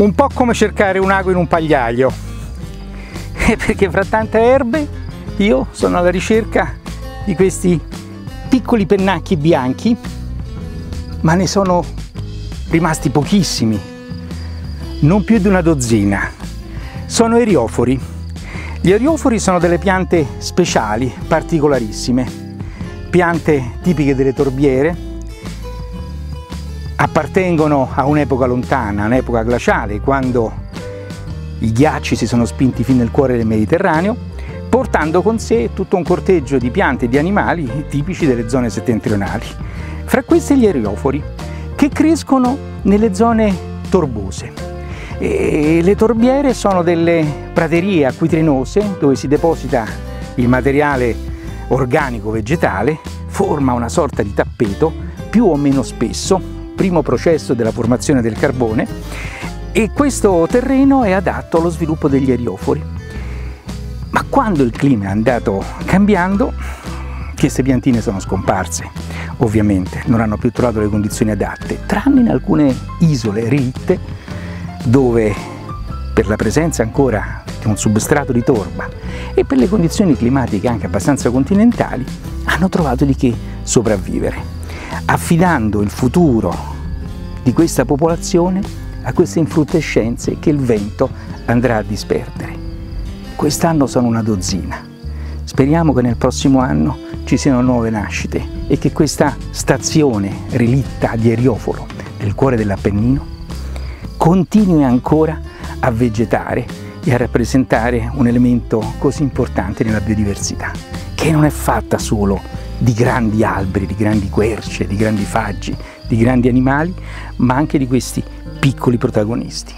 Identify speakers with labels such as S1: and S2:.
S1: un po' come cercare un ago in un pagliaio, perché fra tante erbe io sono alla ricerca di questi piccoli pennacchi bianchi, ma ne sono rimasti pochissimi, non più di una dozzina. Sono eriofori. Gli eriofori sono delle piante speciali, particolarissime, piante tipiche delle torbiere, appartengono a un'epoca lontana, un'epoca glaciale, quando i ghiacci si sono spinti fin nel cuore del Mediterraneo, portando con sé tutto un corteggio di piante e di animali tipici delle zone settentrionali. Fra questi gli eriofori, che crescono nelle zone torbose. E le torbiere sono delle praterie acquitrinose dove si deposita il materiale organico vegetale, forma una sorta di tappeto più o meno spesso primo processo della formazione del carbone e questo terreno è adatto allo sviluppo degli eriofori. Ma quando il clima è andato cambiando, queste piantine sono scomparse, ovviamente, non hanno più trovato le condizioni adatte, tranne in alcune isole relitte dove per la presenza ancora di un substrato di torba e per le condizioni climatiche anche abbastanza continentali hanno trovato di che sopravvivere affidando il futuro di questa popolazione a queste infruttescenze che il vento andrà a disperdere. Quest'anno sono una dozzina. Speriamo che nel prossimo anno ci siano nuove nascite e che questa stazione relitta di Erioforo nel cuore dell'Appennino continui ancora a vegetare e a rappresentare un elemento così importante nella biodiversità, che non è fatta solo di grandi alberi, di grandi querce, di grandi faggi, di grandi animali, ma anche di questi piccoli protagonisti.